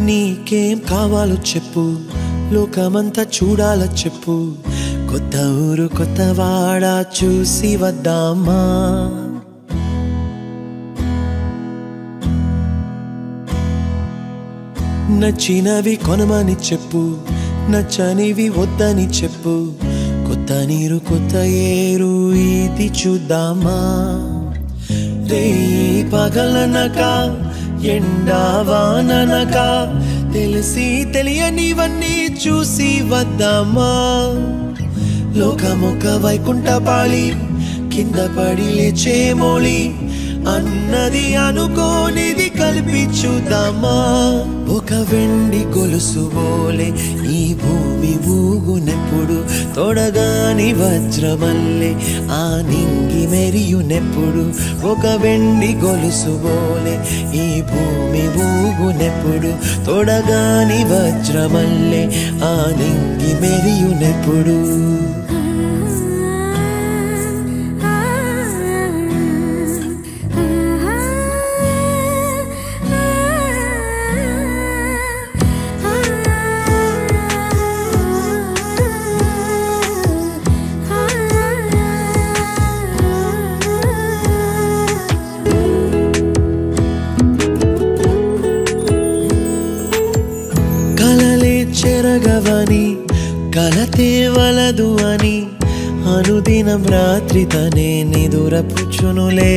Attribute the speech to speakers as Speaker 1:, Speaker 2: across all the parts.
Speaker 1: నీకేం కావాలో చెప్పు. లోకమంతా చూడాల చెప్పు. కొత్త ఊరు కొత్త వాడ చూసి వద్దామా? నచ్చినవి కొనమని చెప్పు. నచ్చనివి వద్దని చెప్పు. కొత్త నీరు కొత్త ఏరు ఇది చూద్దామా? రే పగలనక ఎండావాననక తెలిసి తెలియనివన్నీ చూసి వద్దామా? లోకమొక వైకుంఠపాళి కింద పడి లేచే మోళి అన్నది అనుకోనిది కలిపి చూద్దామా? ఒక వెండి గొలుసు బోలే ఈ భూమి ఊగునెప్పుడు తొడగాని వజ్రమల్లే ఆ నింగ మెరియునెప్పుడు ఒక వెండి గొలుసు బోలే ఈ భూమి ఊగునెప్పుడు తొడగాని వజ్రమల్లే ఆ నింగి మెరియునెప్పుడు. చెరగవని కలతే వలదు అని అనుదినం రాత్రి తనే నిదురపుచ్చునులే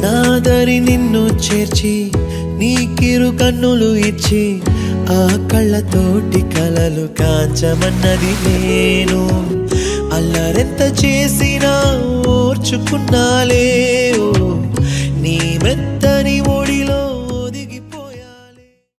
Speaker 1: నాదరి నిన్ను చేర్చి నీకిరు కన్నులు ఇచ్చి ఆ కళ్ళతోటి కలలు కాంచమన్నది నేను. అల్లరెంత చేసినా ఓర్చుకున్నాలే ఓ